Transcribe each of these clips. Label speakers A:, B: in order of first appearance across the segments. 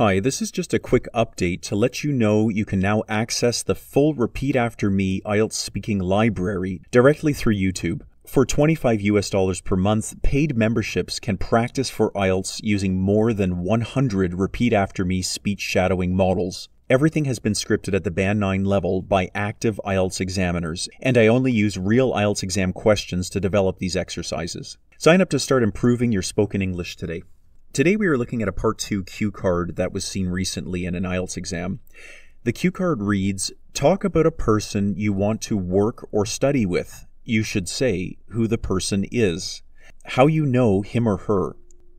A: Hi, this is just a quick update to let you know you can now access the full Repeat After Me IELTS speaking library directly through YouTube. For 25 US dollars per month, paid memberships can practice for IELTS using more than 100 Repeat After Me speech shadowing models. Everything has been scripted at the Band 9 level by active IELTS examiners, and I only use real IELTS exam questions to develop these exercises. Sign up to start improving your spoken English today. Today we are looking at a Part 2 cue card that was seen recently in an IELTS exam. The cue card reads, Talk about a person you want to work or study with. You should say who the person is, how you know him or her,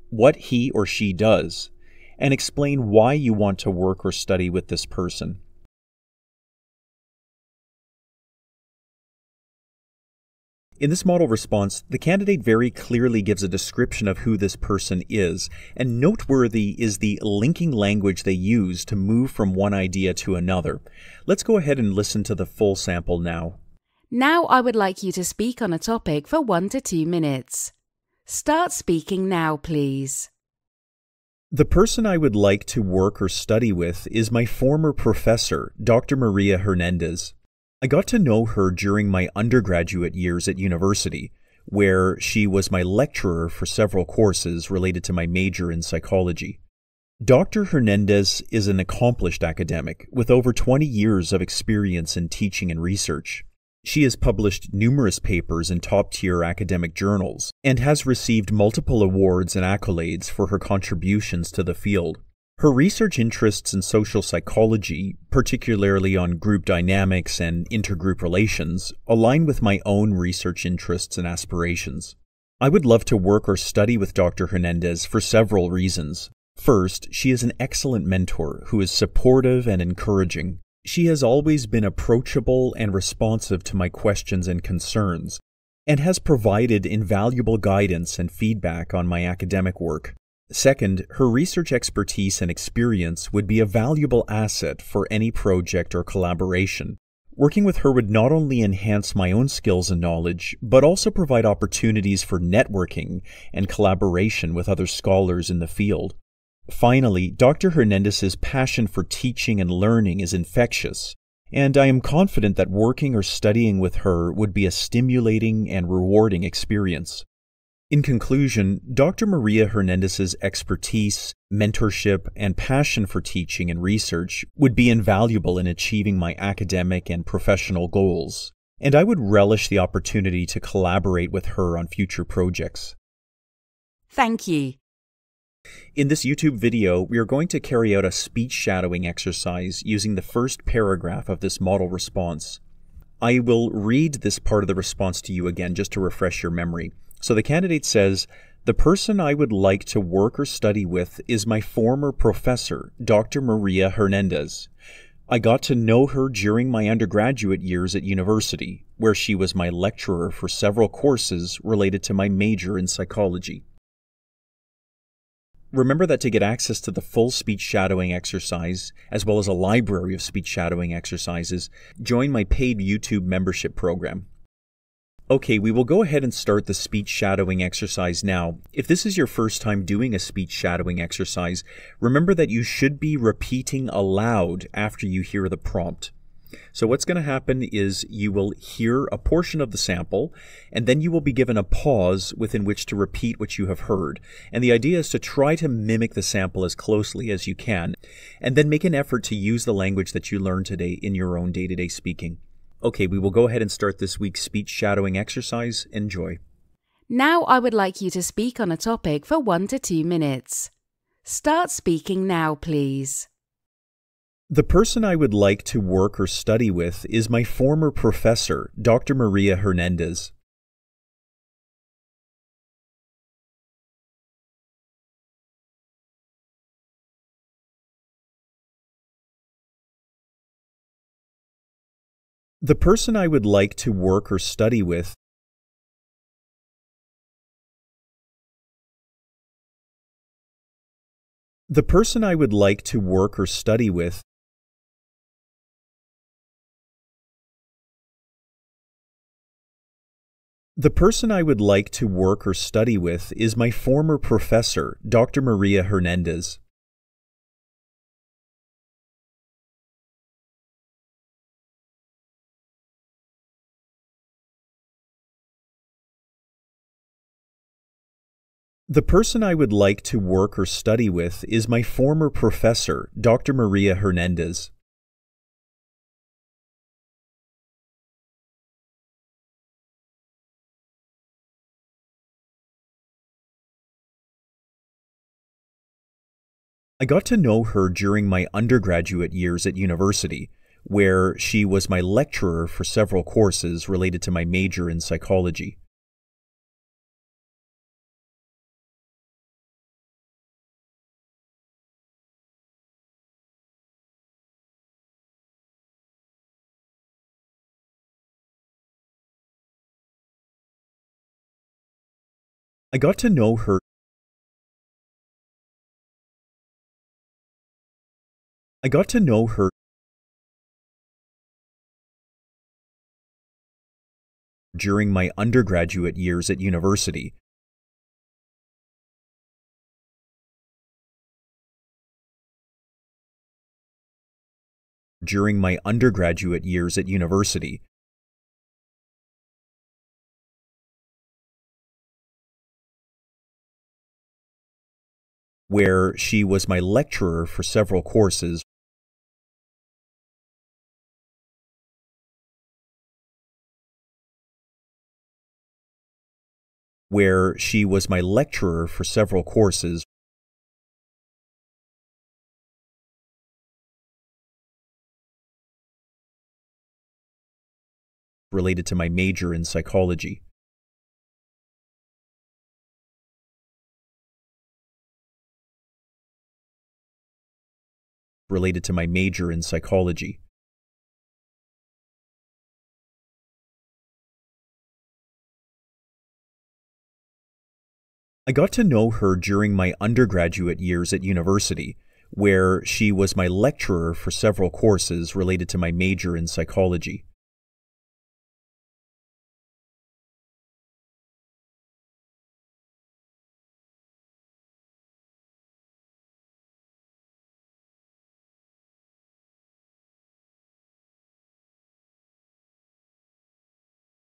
A: what he or she does, and explain why you want to work or study with this person. In this model response, the candidate very clearly gives a description of who this person is, and noteworthy is the linking language they use to move from one idea to another. Let's go ahead and listen to the full sample now.
B: Now I would like you to speak on a topic for one to two minutes. Start speaking now, please.
A: The person I would like to work or study with is my former professor, Dr. Maria Hernandez. I got to know her during my undergraduate years at university, where she was my lecturer for several courses related to my major in psychology. Dr. Hernandez is an accomplished academic with over 20 years of experience in teaching and research. She has published numerous papers in top tier academic journals and has received multiple awards and accolades for her contributions to the field. Her research interests in social psychology, particularly on group dynamics and intergroup relations, align with my own research interests and aspirations. I would love to work or study with Dr. Hernandez for several reasons. First, she is an excellent mentor who is supportive and encouraging. She has always been approachable and responsive to my questions and concerns, and has provided invaluable guidance and feedback on my academic work. Second, her research expertise and experience would be a valuable asset for any project or collaboration. Working with her would not only enhance my own skills and knowledge, but also provide opportunities for networking and collaboration with other scholars in the field. Finally, Dr. Hernandez's passion for teaching and learning is infectious, and I am confident that working or studying with her would be a stimulating and rewarding experience. In conclusion, Dr. Maria Hernandez's expertise, mentorship, and passion for teaching and research would be invaluable in achieving my academic and professional goals, and I would relish the opportunity to collaborate with her on future projects.
B: Thank you.
A: In this YouTube video, we are going to carry out a speech shadowing exercise using the first paragraph of this model response. I will read this part of the response to you again just to refresh your memory. So the candidate says, the person I would like to work or study with is my former professor, Dr. Maria Hernandez. I got to know her during my undergraduate years at university, where she was my lecturer for several courses related to my major in psychology. Remember that to get access to the full speech shadowing exercise, as well as a library of speech shadowing exercises, join my paid YouTube membership program. Okay, we will go ahead and start the speech shadowing exercise now. If this is your first time doing a speech shadowing exercise, remember that you should be repeating aloud after you hear the prompt. So what's going to happen is you will hear a portion of the sample, and then you will be given a pause within which to repeat what you have heard. And the idea is to try to mimic the sample as closely as you can, and then make an effort to use the language that you learned today in your own day-to-day speaking. Okay, we will go ahead and start this week's speech shadowing exercise. Enjoy.
B: Now I would like you to speak on a topic for one to two minutes. Start speaking now, please.
A: The person I would like to work or study with is my former professor, Dr. Maria Hernandez. The person I would like to work or study with The person I would like to work or study with The person I would like to work or study with is my former professor, Dr. Maria Hernandez. The person I would like to work or study with is my former professor, Dr. Maria Hernandez. I got to know her during my undergraduate years at university, where she was my lecturer for several courses related to my major in psychology. I got to know her I got to know her during my undergraduate years at university. During my undergraduate years at university. Where she was my lecturer for several courses. Where she was my lecturer for several courses. related to my major in psychology. Related to my major in psychology. I got to know her during my undergraduate years at university, where she was my lecturer for several courses related to my major in psychology.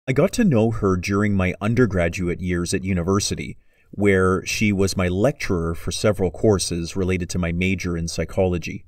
A: I got to know her during my undergraduate years at university, where she was my lecturer for several courses related to my major in psychology.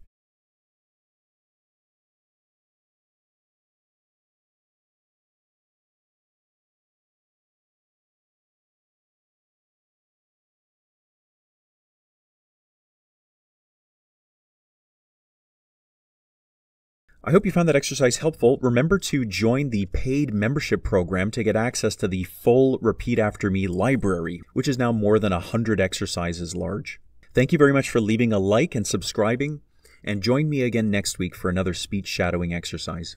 A: I hope you found that exercise helpful. Remember to join the paid membership program to get access to the full Repeat After Me library, which is now more than 100 exercises large. Thank you very much for leaving a like and subscribing, and join me again next week for another speech shadowing exercise.